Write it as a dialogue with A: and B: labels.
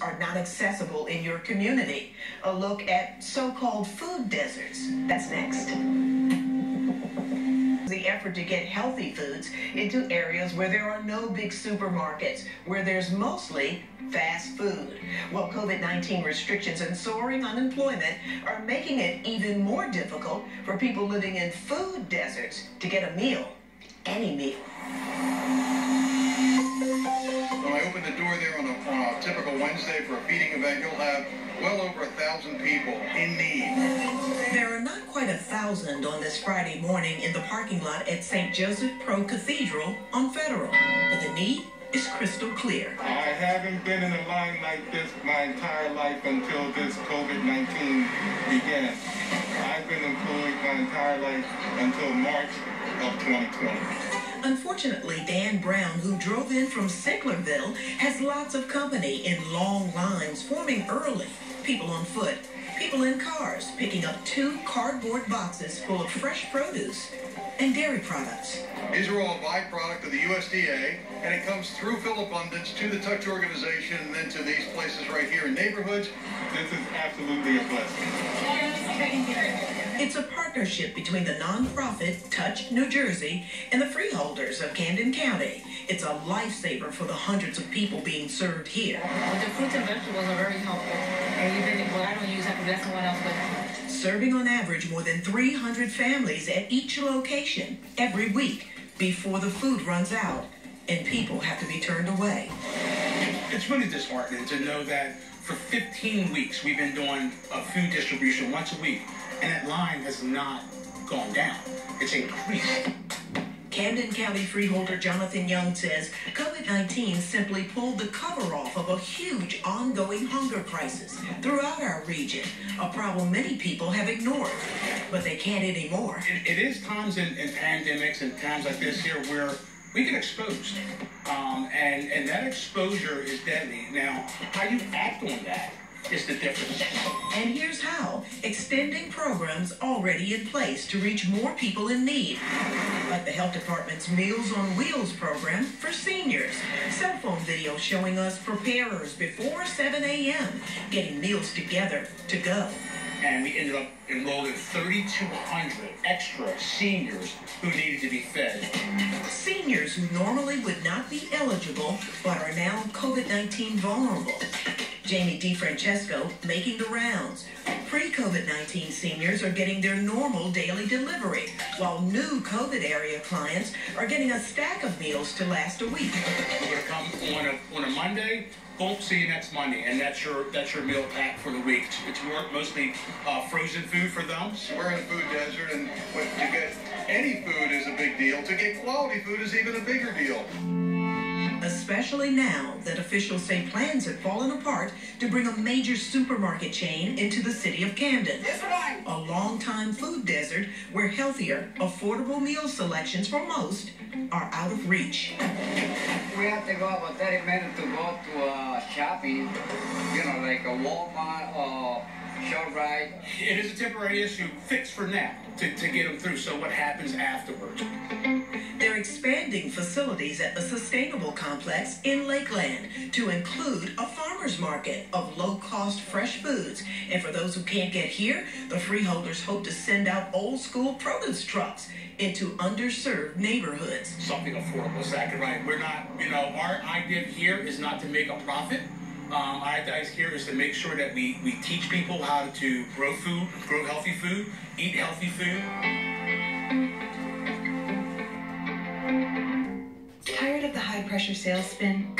A: are not accessible in your community. A look at so-called food deserts. That's next. The effort to get healthy foods into areas where there are no big supermarkets, where there's mostly fast food. Well, COVID-19 restrictions and soaring unemployment are making it even more difficult for people living in food deserts to get a meal, any meal.
B: When I open the door there on a, on a typical Wednesday for a feeding event, you'll have well over a thousand people in need.
A: There are not quite a thousand on this Friday morning in the parking lot at St. Joseph Pro Cathedral on Federal, but the need is crystal clear.
C: I haven't been in a line like this my entire life until this COVID-19 began. I've been employed my entire life until March of 2020.
A: Unfortunately, Dan Brown, who drove in from Sicklerville, has lots of company in long lines forming early. People on foot, people in cars, picking up two cardboard boxes full of fresh produce and dairy products.
B: These are all a byproduct of the USDA, and it comes through Philabundance to the Touch organization and then to these places right here in neighborhoods.
C: This is absolutely a blessing.
A: It's a partnership between the nonprofit Touch New Jersey and the freeholders of Camden County. It's a lifesaver for the hundreds of people being served here.
D: The fruits and vegetables are very helpful. And even, well, I don't use that because that's someone else, but
A: Serving on average more than 300 families at each location every week before the food runs out and people have to be turned away.
E: It's really disheartening to know that for 15 weeks we've been doing a food distribution once a week and that line has not gone down. It's increased.
A: Camden County freeholder Jonathan Young says COVID-19 simply pulled the cover off of a huge ongoing hunger crisis throughout our region, a problem many people have ignored, but they can't anymore.
E: It, it is times in, in pandemics and times like this here where we get exposed. Um, and, and that exposure is deadly. Now, how you act on that is the difference.
A: And here's how. Extending programs already in place to reach more people in need. Like the Health Department's Meals on Wheels program for seniors. Cell phone video showing us preparers before 7 a.m. getting meals together to go.
E: And we ended up enrolling 3,200 extra seniors who needed to be fed.
A: Who normally would not be eligible but are now COVID-19 vulnerable. Jamie DiFrancesco making the rounds. Pre-COVID-19 seniors are getting their normal daily delivery, while new COVID area clients are getting a stack of meals to last a week.
E: We're gonna come on a on a Monday. Boom, see you next Monday, and that's your that's your meal pack for the week. It's more, mostly uh, frozen food for them.
B: We're in a food desert, and when to get any food is a big deal. To get quality food is even a bigger deal
A: especially now that officials say plans have fallen apart to bring a major supermarket chain into the city of Camden.
B: Right.
A: A long-time food desert where healthier, affordable meal selections for most are out of reach.
F: We have to go about 30 minutes to go to uh, shopping, you know, like a Walmart or ShopRite.
E: It is a temporary issue fixed for now to, to get them through. So what happens afterwards?
A: Expanding facilities at the Sustainable Complex in Lakeland to include a farmer's market of low-cost fresh foods. And for those who can't get here, the freeholders hope to send out old-school produce trucks into underserved neighborhoods.
E: Something affordable, exactly right. We're not, you know, our idea here is not to make a profit. Um, our idea here is to make sure that we, we teach people how to grow food, grow healthy food, eat healthy food.
G: Pressure sales spin?